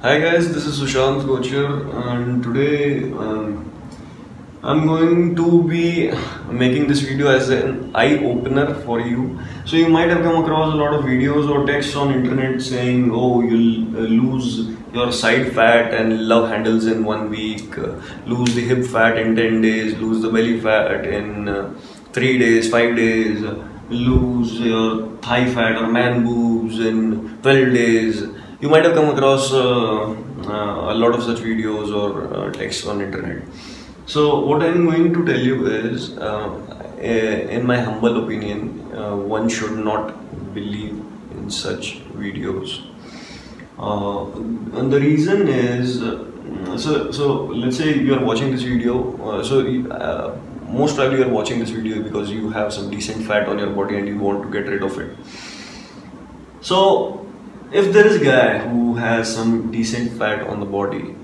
Hi guys, this is Sushant Kochar and today um, I'm going to be making this video as an eye opener for you. So you might have come across a lot of videos or texts on internet saying, oh, you'll uh, lose your side fat and love handles in one week, uh, lose the hip fat in 10 days, lose the belly fat in uh, 3 days, 5 days, lose your thigh fat or man boobs in 12 days you might have come across uh, uh, a lot of such videos or uh, texts on internet. So what i'm going to tell you is uh, in my humble opinion uh, one should not believe in such videos. Uh, and the reason is so so let's say you are watching this video so most probably you are watching this video because you have some decent fat on your body and you want to get rid of it. So if there is a guy who has some decent fat on the body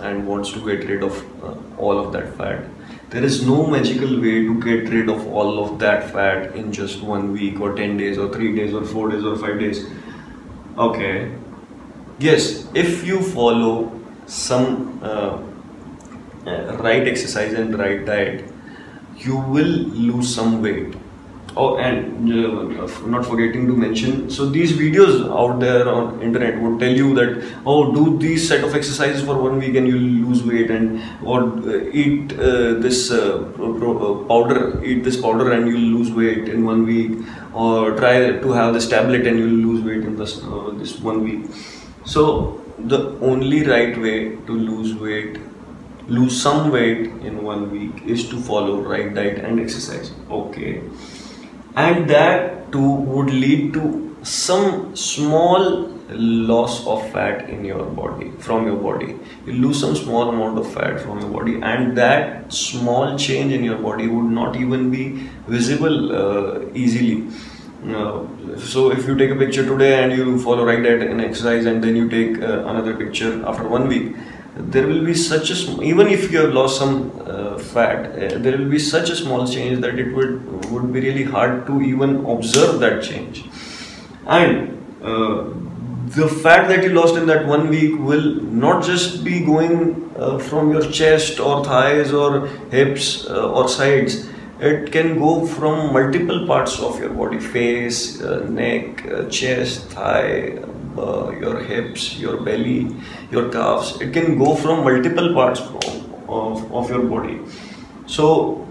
and wants to get rid of uh, all of that fat there is no magical way to get rid of all of that fat in just one week or 10 days or 3 days or 4 days or 5 days. Okay. Yes if you follow some uh, uh, right exercise and right diet you will lose some weight Oh, and uh, not forgetting to mention, so these videos out there on internet would tell you that oh, do these set of exercises for one week and you'll lose weight, and or uh, eat uh, this uh, uh, powder, eat this powder and you'll lose weight in one week, or try to have this tablet and you'll lose weight in this uh, this one week. So the only right way to lose weight lose some weight in one week is to follow right diet and exercise okay and that too would lead to some small loss of fat in your body from your body. You lose some small amount of fat from your body and that small change in your body would not even be visible uh, easily. Uh, so if you take a picture today and you follow right diet and exercise and then you take uh, another picture after one week there will be such a even if you have lost some uh, fat uh, there will be such a small change that it would would be really hard to even observe that change. And uh, the fat that you lost in that one week will not just be going uh, from your chest or thighs or hips uh, or sides. It can go from multiple parts of your body face uh, neck chest thigh uh, your hips, your belly, your calves. It can go from multiple parts of, of your body. So,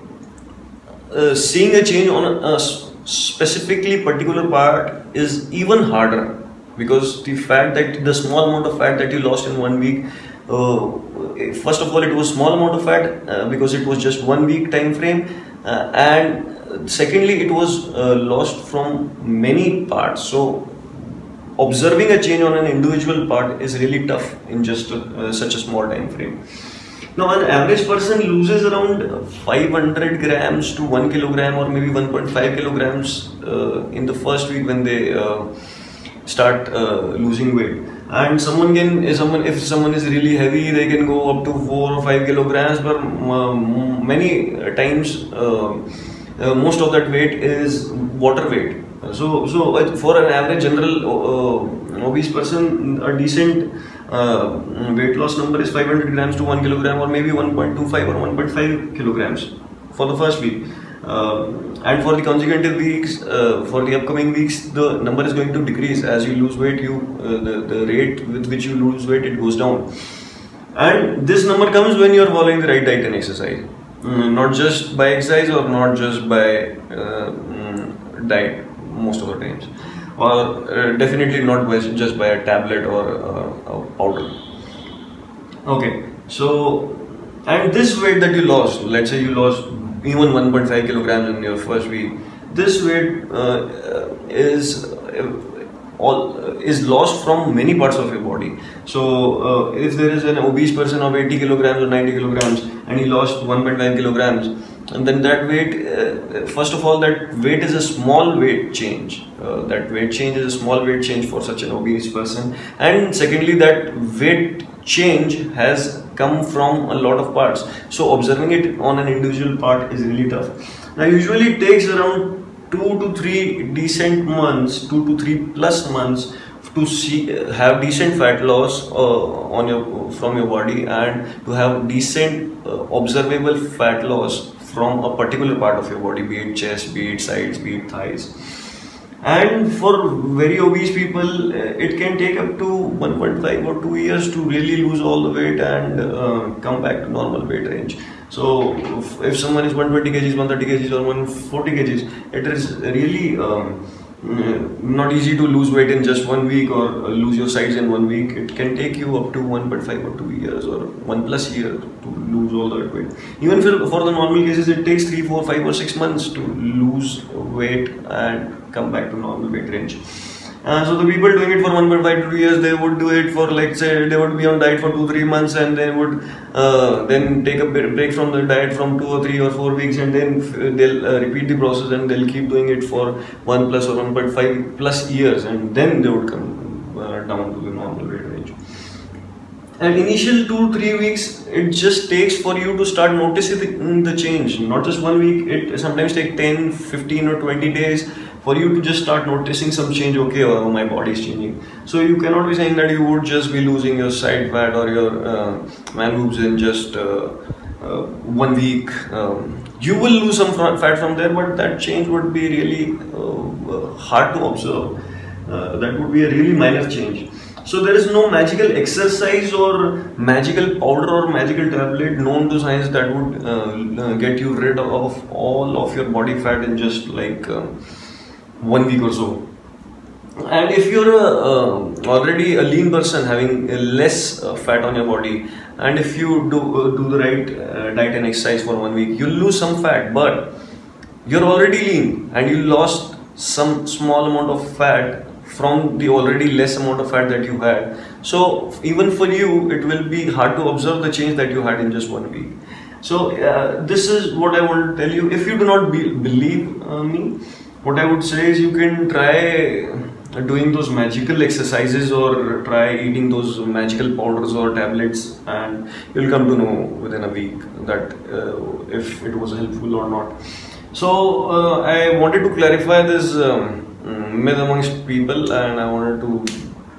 uh, seeing a change on a, specifically particular part is even harder because the fact that the small amount of fat that you lost in one week uh, first of all it was small amount of fat uh, because it was just one week time frame uh, and secondly it was uh, lost from many parts so observing a change on an individual part is really tough in just uh, such a small time frame. Now, an average person loses around 500 grams to 1 kilogram or maybe 1.5 kilograms uh, in the first week when they uh, start uh, losing weight. And someone can, if someone, if someone is really heavy, they can go up to 4 or 5 kilograms, but um, many times uh, uh, most of that weight is water weight so, so uh, for an average general uh, obese person, a decent uh, weight loss number is 500 grams to 1 kilogram or maybe 1.25 or 1.5 kilograms for the first week. Uh, and for the consecutive weeks, uh, for the upcoming weeks, the number is going to decrease as you lose weight. You uh, the the rate with which you lose weight it goes down, and this number comes when you are following the right diet and exercise, mm, not just by exercise or not just by mm, diet most of the times. Or uh, definitely not just by a tablet or uh, a powder. Okay so and this weight that you lost let's say you lost even 1.5 kilograms in your first week this weight uh, is uh, all is lost from many parts of your body. So uh, if there is an obese person of 80 kilograms or 90 kilograms and he lost 1.5 kilograms and then that weight uh, first of all that weight is a small weight change. Uh, that weight change is a small weight change for such an obese person. And secondly that weight change has come from a lot of parts. So observing it on an individual part is really tough. Now usually it takes around 2 to 3 decent months 2 to 3 plus months to see have decent fat loss uh, on your from your body and to have decent uh, observable fat loss from a particular part of your body be it chest be it sides be it thighs. And for very obese people uh, it can take up to 1.5 or 2 years to really lose all the weight and uh, come back to normal weight range. So if, someone is 120 kgs 130 kgs or 140 kgs it is really um, Mm-hmm. not easy to lose weight in just one week or uh, lose your size in one week. It can take you up to 1.5 or 2 years or 1 plus year to lose all that weight. Even for, for the normal cases, it takes 3, 4, 5 or 6 months to lose weight and come back to normal weight range. Uh, so the people doing it for 1.5 to 2 years, they would do it for like say they would be on diet for 2-3 months and they would uh, then take a break from the diet from 2 or 3 or 4 weeks and then they'll uh, repeat the process and they'll keep doing it for 1 plus or 1.5 plus years and then they would come uh, down to the normal weight range. And initial 2-3 weeks, it just takes for you to start noticing the change. Not just one week, it sometimes take 10, 15 or 20 days for you to just start noticing some change okay oh, my body is changing. So you cannot be saying that you would just be losing your side fat or your uh, man boobs in just uh, uh, one week um, you will lose some fat from there but that change would be really uh, hard to observe. Uh, that would be a really minor change. So there is no magical exercise or magical powder or magical tablet known to science that would uh, get you rid of all of your body fat in just like one week or so. And if you're a, uh, already a lean person having less uh, fat on your body and if you do uh, do the right uh, diet and exercise for one week you'll lose some fat but you're already lean and you lost some small amount of fat from the already less amount of fat that you had. So even for you it will be hard to observe the change that you had in just one week. So uh, this is what i want to tell you. If you do not be believe uh, me what I would say is you can try doing those magical exercises or try eating those magical powders or tablets and you'll come to know within a week that uh, if it was helpful or not. So uh, I wanted to clarify this um, myth amongst people and I wanted to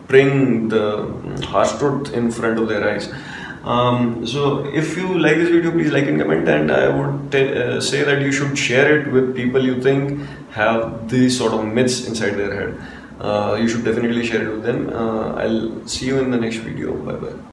bring the harsh truth in front of their eyes. Um, so if you like this video, please like and comment and I would uh, say that you should share it with people you think have these sort of myths inside their head. Uh, you should definitely share it with them. Uh, I'll see you in the next video. Bye bye.